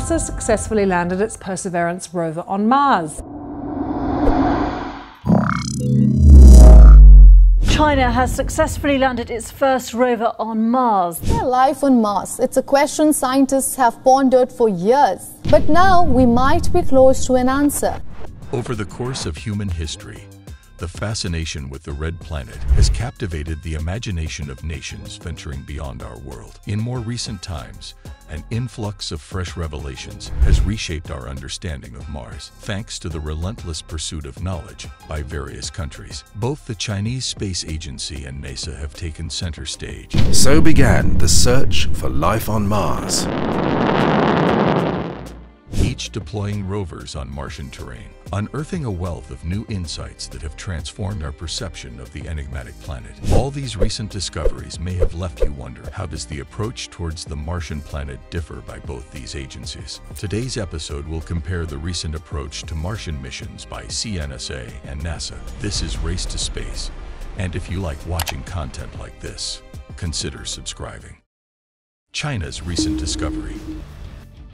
NASA successfully landed its Perseverance rover on Mars. China has successfully landed its first rover on Mars. Yeah, life on Mars. It's a question scientists have pondered for years. But now we might be close to an answer. Over the course of human history, the fascination with the red planet has captivated the imagination of nations venturing beyond our world. In more recent times, an influx of fresh revelations has reshaped our understanding of Mars, thanks to the relentless pursuit of knowledge by various countries. Both the Chinese Space Agency and NASA have taken center stage. So began the search for life on Mars each deploying rovers on Martian terrain, unearthing a wealth of new insights that have transformed our perception of the enigmatic planet. All these recent discoveries may have left you wonder, how does the approach towards the Martian planet differ by both these agencies? Today's episode will compare the recent approach to Martian missions by CNSA and NASA. This is Race to Space, and if you like watching content like this, consider subscribing. China's recent discovery.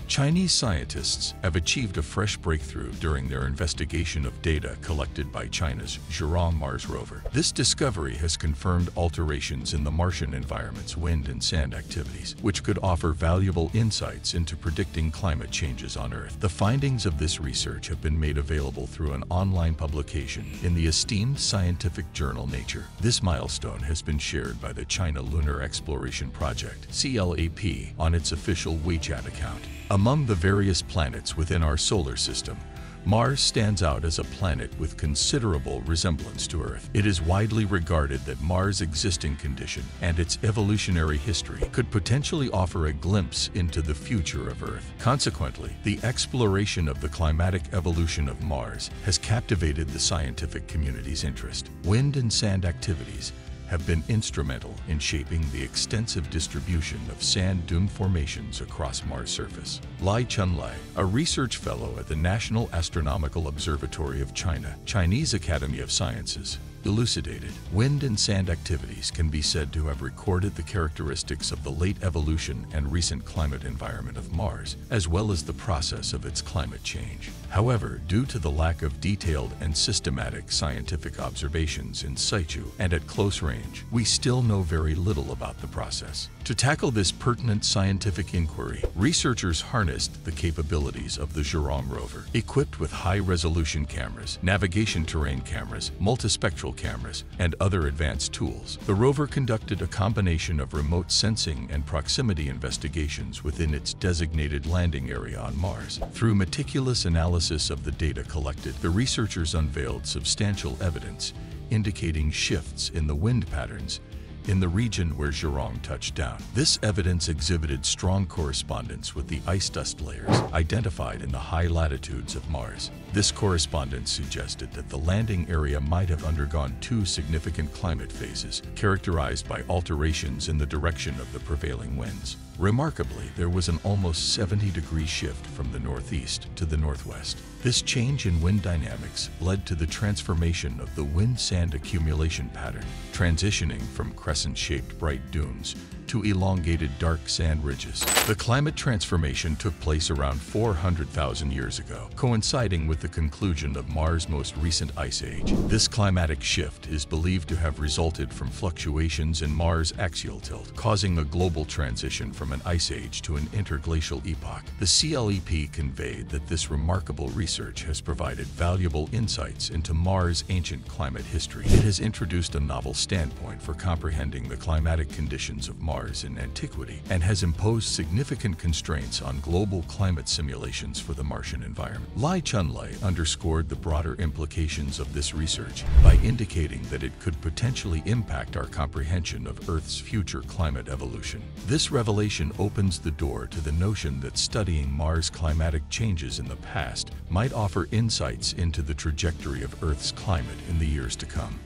Chinese scientists have achieved a fresh breakthrough during their investigation of data collected by China's Zhurong Mars rover. This discovery has confirmed alterations in the Martian environment's wind and sand activities, which could offer valuable insights into predicting climate changes on Earth. The findings of this research have been made available through an online publication in the esteemed scientific journal Nature. This milestone has been shared by the China Lunar Exploration Project, CLEP, on its official WeChat account. Among the various planets within our solar system, Mars stands out as a planet with considerable resemblance to Earth. It is widely regarded that Mars' existing condition and its evolutionary history could potentially offer a glimpse into the future of Earth. Consequently, the exploration of the climatic evolution of Mars has captivated the scientific community's interest. Wind and sand activities have been instrumental in shaping the extensive distribution of sand dune formations across Mars' surface. Lai Chunlai, a research fellow at the National Astronomical Observatory of China, Chinese Academy of Sciences, elucidated, wind and sand activities can be said to have recorded the characteristics of the late evolution and recent climate environment of Mars, as well as the process of its climate change. However, due to the lack of detailed and systematic scientific observations in situ and at close range, we still know very little about the process. To tackle this pertinent scientific inquiry, researchers harnessed the capabilities of the Zhurong rover. Equipped with high-resolution cameras, navigation terrain cameras, multispectral cameras, and other advanced tools, the rover conducted a combination of remote sensing and proximity investigations within its designated landing area on Mars. Through meticulous analysis of the data collected, the researchers unveiled substantial evidence indicating shifts in the wind patterns in the region where Zhurong touched down. This evidence exhibited strong correspondence with the ice dust layers identified in the high latitudes of Mars. This correspondence suggested that the landing area might have undergone two significant climate phases, characterized by alterations in the direction of the prevailing winds. Remarkably, there was an almost 70 degree shift from the northeast to the northwest. This change in wind dynamics led to the transformation of the wind-sand accumulation pattern, transitioning from crescent-shaped bright dunes to elongated dark sand ridges. The climate transformation took place around 400,000 years ago, coinciding with the conclusion of Mars' most recent ice age. This climatic shift is believed to have resulted from fluctuations in Mars' axial tilt, causing a global transition from an ice age to an interglacial epoch. The CLEP conveyed that this remarkable research has provided valuable insights into Mars' ancient climate history. It has introduced a novel standpoint for comprehending the climatic conditions of Mars Mars in antiquity and has imposed significant constraints on global climate simulations for the Martian environment. Lai Chunlai underscored the broader implications of this research by indicating that it could potentially impact our comprehension of Earth's future climate evolution. This revelation opens the door to the notion that studying Mars' climatic changes in the past might offer insights into the trajectory of Earth's climate in the years to come.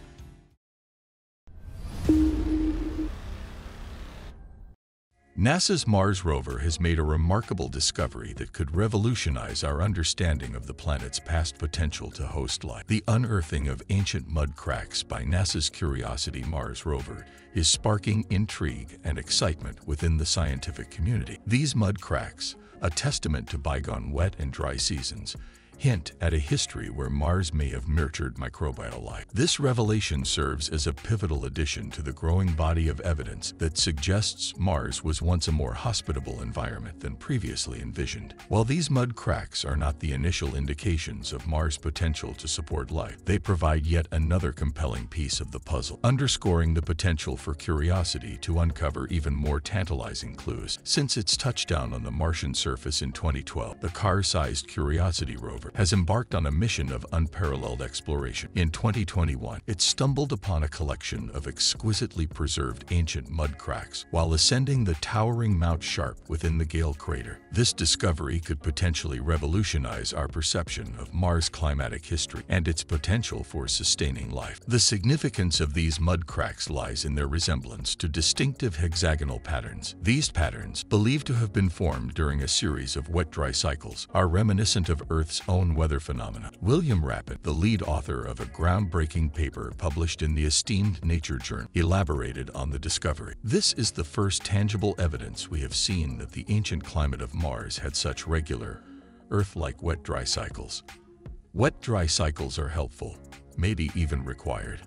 NASA's Mars rover has made a remarkable discovery that could revolutionize our understanding of the planet's past potential to host life. The unearthing of ancient mud cracks by NASA's Curiosity Mars rover is sparking intrigue and excitement within the scientific community. These mud cracks, a testament to bygone wet and dry seasons, hint at a history where Mars may have nurtured microbial life. This revelation serves as a pivotal addition to the growing body of evidence that suggests Mars was once a more hospitable environment than previously envisioned. While these mud cracks are not the initial indications of Mars' potential to support life, they provide yet another compelling piece of the puzzle, underscoring the potential for curiosity to uncover even more tantalizing clues. Since its touchdown on the Martian surface in 2012, the car-sized Curiosity rover has embarked on a mission of unparalleled exploration. In 2021, it stumbled upon a collection of exquisitely preserved ancient mud cracks while ascending the towering Mount Sharp within the Gale crater. This discovery could potentially revolutionize our perception of Mars' climatic history and its potential for sustaining life. The significance of these mud cracks lies in their resemblance to distinctive hexagonal patterns. These patterns, believed to have been formed during a series of wet-dry cycles, are reminiscent of Earth's own weather phenomena. William Rapin, the lead author of a groundbreaking paper published in the esteemed Nature Journal, elaborated on the discovery. This is the first tangible evidence we have seen that the ancient climate of Mars had such regular, Earth-like wet-dry cycles. Wet-dry cycles are helpful, maybe even required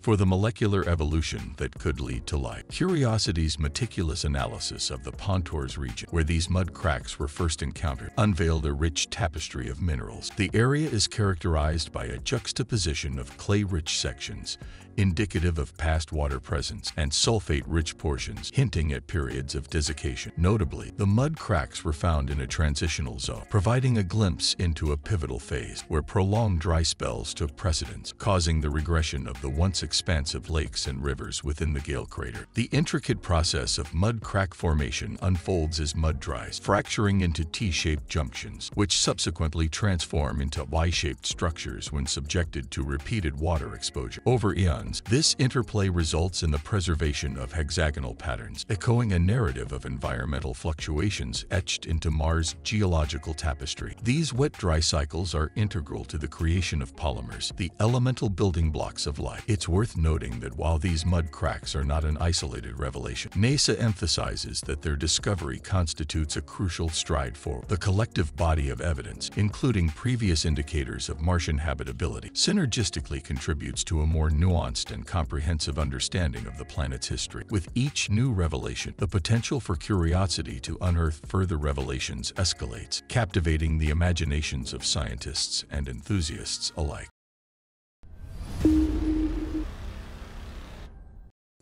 for the molecular evolution that could lead to life. Curiosity's meticulous analysis of the Pontours region, where these mud cracks were first encountered, unveiled a rich tapestry of minerals. The area is characterized by a juxtaposition of clay-rich sections, indicative of past water presence, and sulfate-rich portions, hinting at periods of desiccation. Notably, the mud cracks were found in a transitional zone, providing a glimpse into a pivotal phase where prolonged dry spells took precedence, causing the regression of the once expansive lakes and rivers within the Gale crater. The intricate process of mud crack formation unfolds as mud dries, fracturing into T-shaped junctions, which subsequently transform into Y-shaped structures when subjected to repeated water exposure. Over eons, this interplay results in the preservation of hexagonal patterns, echoing a narrative of environmental fluctuations etched into Mars' geological tapestry. These wet-dry cycles are integral to the creation of polymers, the elemental building blocks of life. It's worth noting that while these mud cracks are not an isolated revelation, NASA emphasizes that their discovery constitutes a crucial stride forward. The collective body of evidence, including previous indicators of Martian habitability, synergistically contributes to a more nuanced and comprehensive understanding of the planet's history. With each new revelation, the potential for curiosity to unearth further revelations escalates, captivating the imaginations of scientists and enthusiasts alike.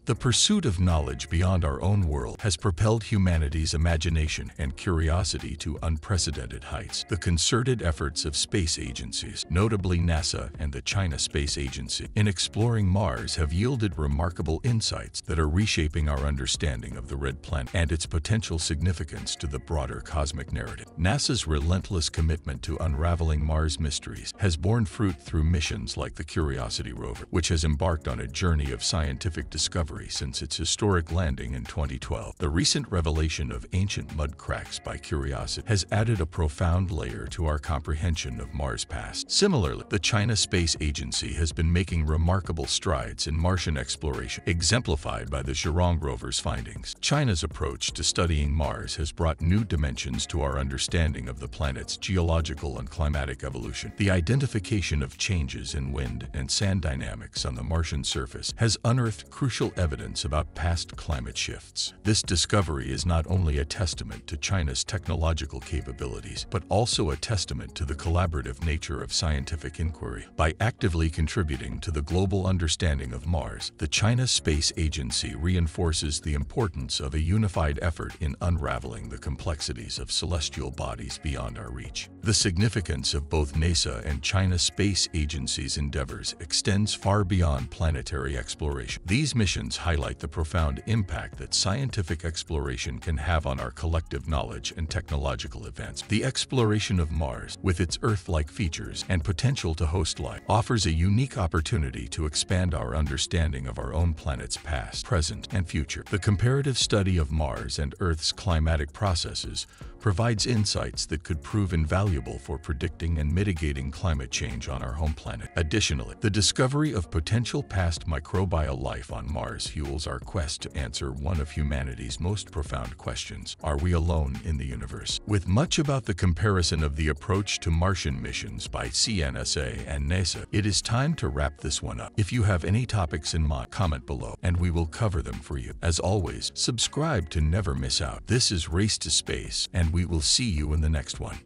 The pursuit of knowledge beyond our own world has propelled humanity's imagination and curiosity to unprecedented heights. The concerted efforts of space agencies, notably NASA and the China Space Agency, in exploring Mars have yielded remarkable insights that are reshaping our understanding of the red planet and its potential significance to the broader cosmic narrative. NASA's relentless commitment to unraveling Mars mysteries has borne fruit through missions like the Curiosity rover, which has embarked on a journey of scientific discovery since its historic landing in 2012. The recent revelation of ancient mud cracks by Curiosity has added a profound layer to our comprehension of Mars' past. Similarly, the China Space Agency has been making remarkable strides in Martian exploration, exemplified by the Zhurong rover's findings. China's approach to studying Mars has brought new dimensions to our understanding of the planet's geological and climatic evolution. The identification of changes in wind and sand dynamics on the Martian surface has unearthed crucial evidence evidence about past climate shifts. This discovery is not only a testament to China's technological capabilities, but also a testament to the collaborative nature of scientific inquiry. By actively contributing to the global understanding of Mars, the China Space Agency reinforces the importance of a unified effort in unraveling the complexities of celestial bodies beyond our reach. The significance of both NASA and China Space Agency's endeavors extends far beyond planetary exploration. These missions highlight the profound impact that scientific exploration can have on our collective knowledge and technological advance. The exploration of Mars, with its Earth-like features and potential to host life, offers a unique opportunity to expand our understanding of our own planet's past, present, and future. The comparative study of Mars and Earth's climatic processes provides insights that could prove invaluable for predicting and mitigating climate change on our home planet. Additionally, the discovery of potential past microbial life on Mars fuels our quest to answer one of humanity's most profound questions Are we alone in the universe? With much about the comparison of the approach to Martian missions by CNSA and NASA, it is time to wrap this one up. If you have any topics in mind, comment below and we will cover them for you. As always, subscribe to never miss out. This is Race to Space, and we will see you in the next one.